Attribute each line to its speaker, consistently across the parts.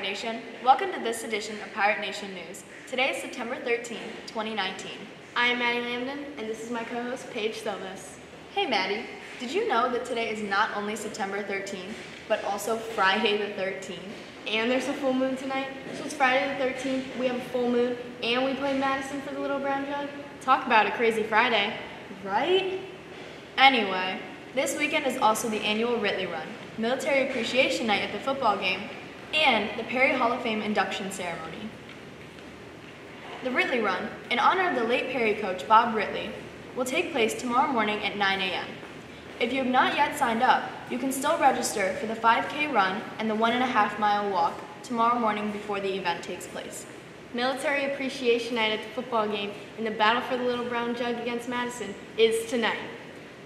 Speaker 1: Pirate Nation. Welcome to this edition of Pirate Nation News. Today is September 13th, 2019.
Speaker 2: I am Maddie Lambden, and this is my co-host Paige Silvas.
Speaker 1: Hey Maddie, did you know that today is not only September 13th, but also Friday the 13th?
Speaker 2: And there's a full moon tonight, so it's Friday the 13th, we have a full moon, and we play Madison for the Little Brown Jug. Talk about a crazy Friday.
Speaker 1: Right? Anyway, this weekend is also the annual Ritley Run, Military Appreciation Night at the football game, and the Perry Hall of Fame induction ceremony. The Ritley Run, in honor of the late Perry coach Bob Ritley, will take place tomorrow morning at 9 a.m. If you have not yet signed up, you can still register for the 5K run and the one and a half mile walk tomorrow morning before the event takes place.
Speaker 2: Military Appreciation Night at the football game and the battle for the Little Brown Jug against Madison is tonight.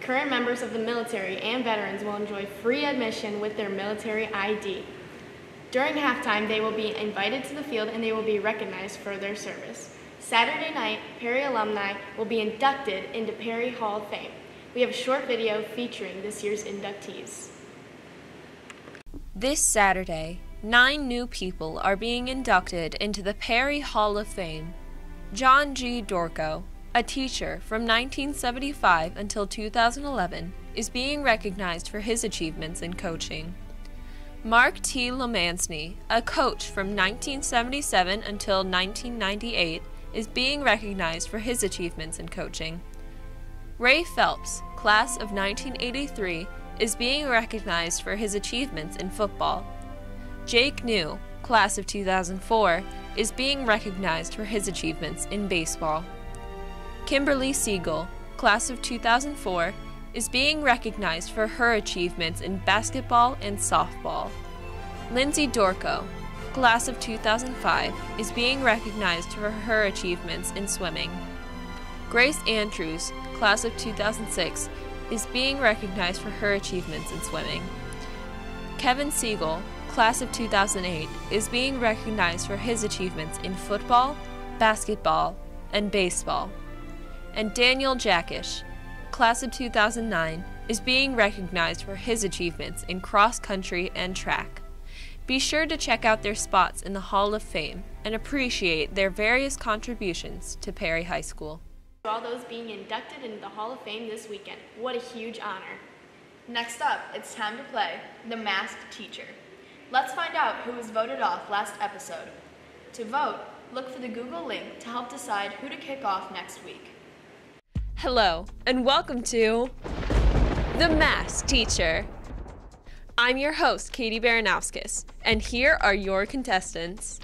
Speaker 2: Current members of the military and veterans will enjoy free admission with their military ID. During halftime, they will be invited to the field and they will be recognized for their service. Saturday night, Perry alumni will be inducted into Perry Hall of Fame. We have a short video featuring this year's inductees.
Speaker 3: This Saturday, nine new people are being inducted into the Perry Hall of Fame. John G. Dorco, a teacher from 1975 until 2011, is being recognized for his achievements in coaching. Mark T. Lomansny, a coach from 1977 until 1998, is being recognized for his achievements in coaching. Ray Phelps, class of 1983, is being recognized for his achievements in football. Jake New, class of 2004, is being recognized for his achievements in baseball. Kimberly Siegel, class of 2004, is being recognized for her achievements in basketball and softball. Lindsay Dorco, class of 2005, is being recognized for her achievements in swimming. Grace Andrews, class of 2006, is being recognized for her achievements in swimming. Kevin Siegel, class of 2008, is being recognized for his achievements in football, basketball, and baseball. And Daniel Jackish, class of 2009, is being recognized for his achievements in cross country and track. Be sure to check out their spots in the Hall of Fame and appreciate their various contributions to Perry High School.
Speaker 2: To all those being inducted into the Hall of Fame this weekend, what a huge honor.
Speaker 1: Next up, it's time to play The Masked Teacher. Let's find out who was voted off last episode. To vote, look for the Google link to help decide who to kick off next week.
Speaker 3: Hello, and welcome to The Masked Teacher. I'm your host, Katie Baranowskis, and here are your contestants.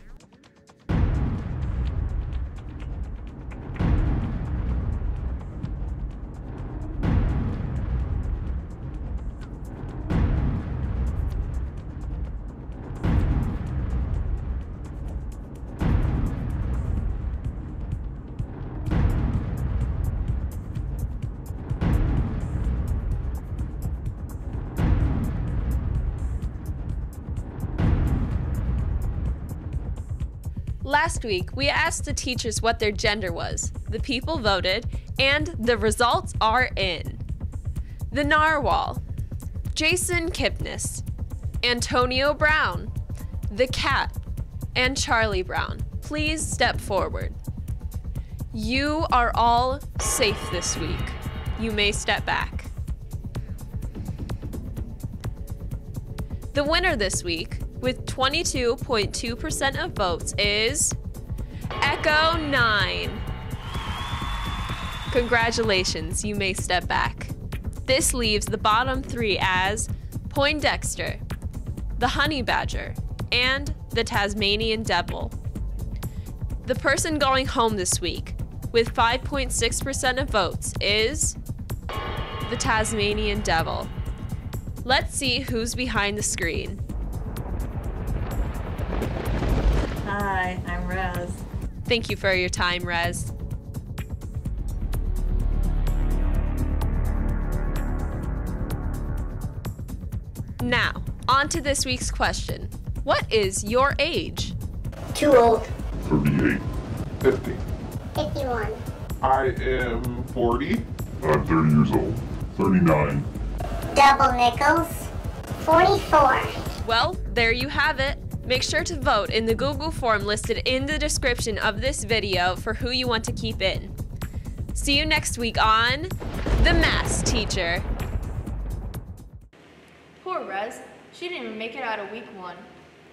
Speaker 3: Last week, we asked the teachers what their gender was. The people voted, and the results are in. The Narwhal, Jason Kipnis, Antonio Brown, the cat, and Charlie Brown. Please step forward. You are all safe this week. You may step back. The winner this week with 22.2% of votes is Echo 9. Congratulations, you may step back. This leaves the bottom three as Poindexter, the Honey Badger, and the Tasmanian Devil. The person going home this week with 5.6% of votes is the Tasmanian Devil. Let's see who's behind the screen.
Speaker 4: Hi, I'm Rez.
Speaker 3: Thank you for your time, Rez. Now, on to this week's question. What is your age?
Speaker 5: Too old.
Speaker 6: 38.
Speaker 7: 50.
Speaker 5: 51.
Speaker 7: I am 40.
Speaker 6: I'm 30 years old. 39.
Speaker 5: Double nickels. 44.
Speaker 3: Well, there you have it. Make sure to vote in the Google form listed in the description of this video for who you want to keep in. See you next week on The Masked Teacher.
Speaker 1: Poor Rez, she didn't even make it out of week one.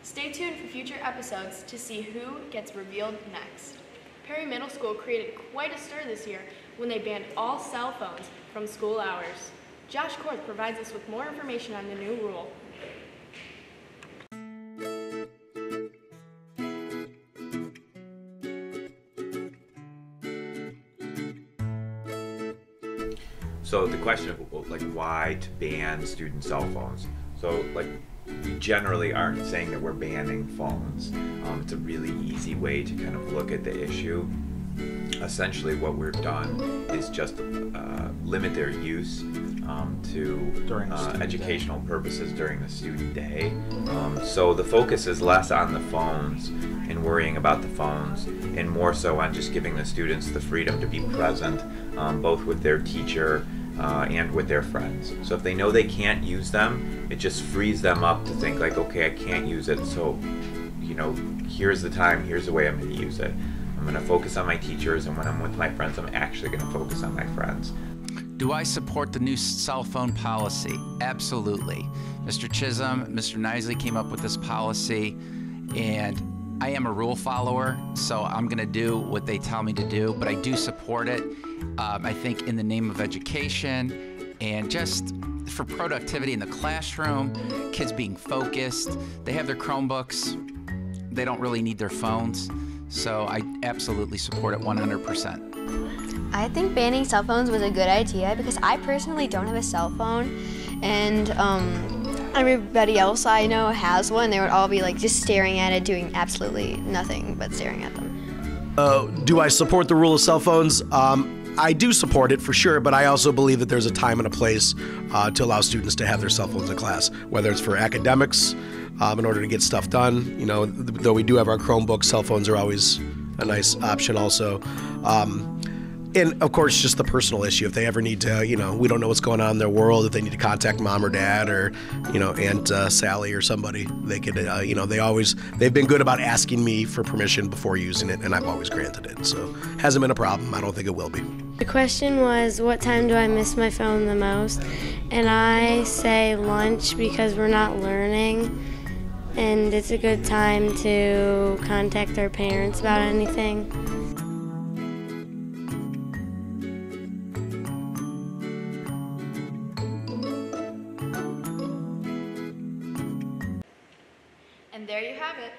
Speaker 1: Stay tuned for future episodes to see who gets revealed next.
Speaker 2: Perry Middle School created quite a stir this year when they banned all cell phones from school hours. Josh Korth provides us with more information on the new rule.
Speaker 8: So the question of like why to ban student cell phones. So like we generally aren't saying that we're banning phones. Um, it's a really easy way to kind of look at the issue. Essentially, what we've done is just uh, limit their use um, to
Speaker 9: During
Speaker 8: uh,
Speaker 9: student day.
Speaker 8: educational purposes during the student day. Um, so the focus is less on the phones and worrying about the phones, and more so on just giving the students the freedom to be present, um, both with their teacher uh, and with their friends. So if they know they can't use them, it just frees them up to think like, okay, I can't use it, so you know, here's the time, here's the way I'm going to use it. I'm going to focus on my teachers, and when I'm with my friends, I'm actually going to focus on my friends.
Speaker 10: Do I support the new cell phone policy? Absolutely. Mr. Chisholm, Mr. Nisley came up with this policy, and I am a rule follower, so I'm going to do what they tell me to do, but I do support it. Um, I think in the name of education and just for productivity in the classroom, kids being focused, they have their Chromebooks, they don't really need their phones, so I absolutely support it 100%.
Speaker 11: I think banning cell phones was a good idea because I personally don't have a cell phone, and um, everybody else I know has one. They would all be like just staring at it, doing absolutely nothing but staring at them.
Speaker 9: Uh, do I support the rule of cell phones? Um, I do support it for sure, but I also believe that there's a time and a place uh, to allow students to have their cell phones in class, whether it's for academics, um, in order to get stuff done. You know, th- though we do have our Chromebooks, cell phones are always a nice option also. Um, and of course, just the personal issue. If they ever need to, you know, we don't know what's going on in their world. If they need to contact mom or dad or, you know, Aunt uh, Sally or somebody, they could, uh, you know, they always, they've been good about asking me for permission before using it, and I've always granted it. So hasn't been a problem. I don't think it will be.
Speaker 12: The question was, what time do I miss my phone the most? And I say lunch because we're not learning, and it's a good time to contact our parents about anything.
Speaker 1: There you have it.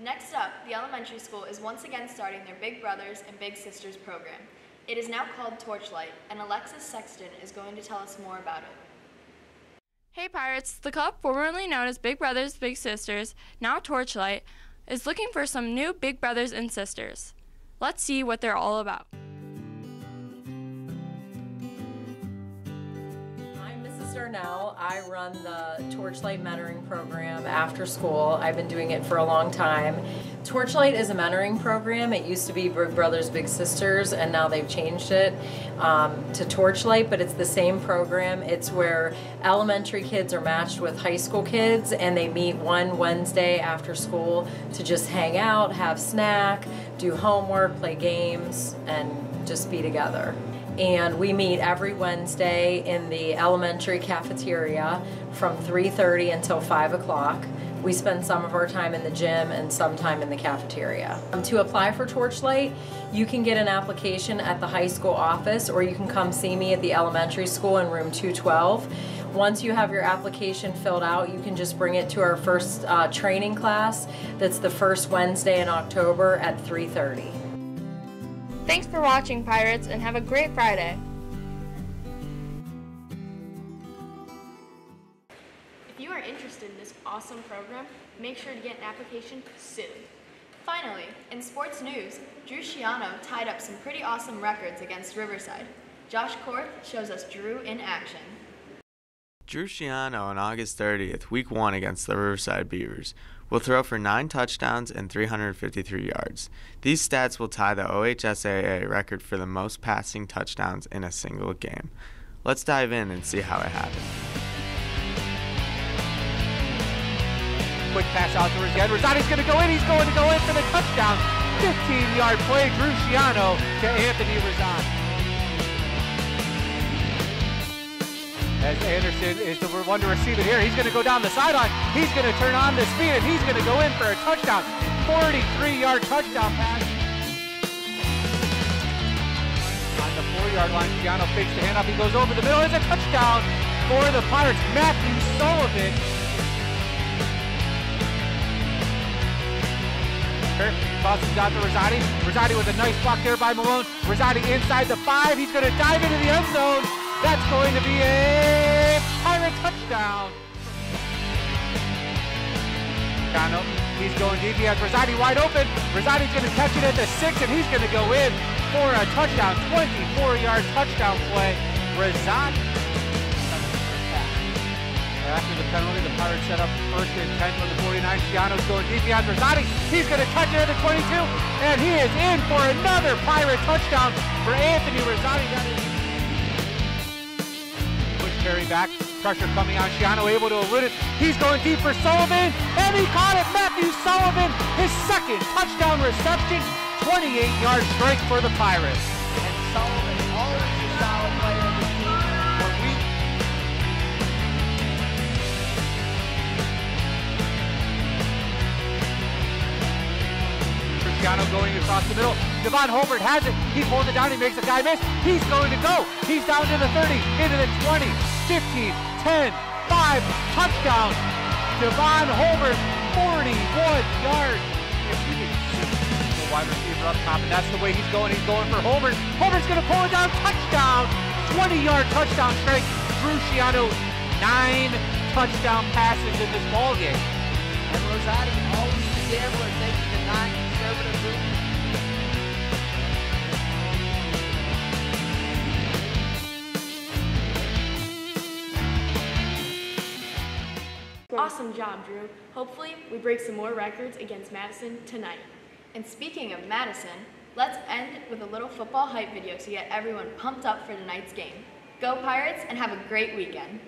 Speaker 1: Next up, the elementary school is once again starting their Big Brothers and Big Sisters program. It is now called Torchlight, and Alexis Sexton is going to tell us more about it.
Speaker 13: Hey Pirates, the club formerly known as Big Brothers Big Sisters, now Torchlight, is looking for some new Big Brothers and Sisters. Let's see what they're all about.
Speaker 14: I'm Mrs. Darnell. I run the Torchlight Mentoring Program after school. I've been doing it for a long time. Torchlight is a mentoring program. It used to be Big Brothers Big Sisters, and now they've changed it um, to Torchlight, but it's the same program. It's where elementary kids are matched with high school kids, and they meet one Wednesday after school to just hang out, have snack, do homework, play games, and just be together and we meet every Wednesday in the elementary cafeteria from 3.30 until 5 o'clock. We spend some of our time in the gym and some time in the cafeteria. Um, to apply for Torchlight, you can get an application at the high school office or you can come see me at the elementary school in room 212. Once you have your application filled out, you can just bring it to our first uh, training class that's the first Wednesday in October at 3.30.
Speaker 13: Thanks for watching, Pirates, and have a great Friday.
Speaker 2: If you are interested in this awesome program, make sure to get an application soon.
Speaker 1: Finally, in sports news, Drew Schiano tied up some pretty awesome records against Riverside. Josh Korth shows us Drew in action.
Speaker 15: Drew Schiano on August 30th, week one against the Riverside Beavers, will throw for 9 touchdowns and 353 yards. These stats will tie the OHSAA record for the most passing touchdowns in a single game. Let's dive in and see how it happened.
Speaker 16: quick pass out to Rosati. Rosati's going to go in. He's going to go in for the touchdown. 15-yard play, Drew Schiano to Anthony Rosati. As Anderson is the one to receive it here, he's going to go down the sideline. He's going to turn on the speed, and he's going to go in for a touchdown. 43-yard touchdown pass. On the four-yard line, Schiano fakes the handoff. He goes over the middle. It's a touchdown for the Pirates. Matthew Sullivan Tosses out to Rosati. Rosati with a nice block there by Malone. Rosati inside the five. He's going to dive into the end zone. That's going to be a Pirate touchdown. Cano, he's going deep. He has Rosati wide open. Rosati's going to catch it at the six, and he's going to go in for a touchdown. 24-yard touchdown play. Rosati after the penalty, the Pirates set up first and 10 from the 49. Schiano's going deep behind Rosati. He's going to catch it at the 22, and he is in for another Pirate touchdown for Anthony Rosati. Back. Pressure coming on Schiano, able to elude it. He's going deep for Sullivan, and he caught it. Matthew Sullivan, his second touchdown reception. 28-yard strike for the Pirates. And Sullivan, always a solid player of the team. For week Cristiano going across the middle. Devon Holbert has it. He pulls it down. He makes a guy miss. He's going to go. He's down to the 30, into the 20, 15, 10, 5. Touchdown. Devon Holbert, 41 yards. The wide receiver up top, and that's the way he's going. He's going for Holbert. Holbert's going to pull it down. Touchdown. 20-yard touchdown strike. Drew Schiano, nine touchdown passes in this ball game.
Speaker 17: And Rosati, always the gambler, the non-conservative route.
Speaker 2: Awesome job, Drew. Hopefully, we break some more records against Madison tonight.
Speaker 1: And speaking of Madison, let's end with a little football hype video to get everyone pumped up for tonight's game. Go Pirates and have a great weekend.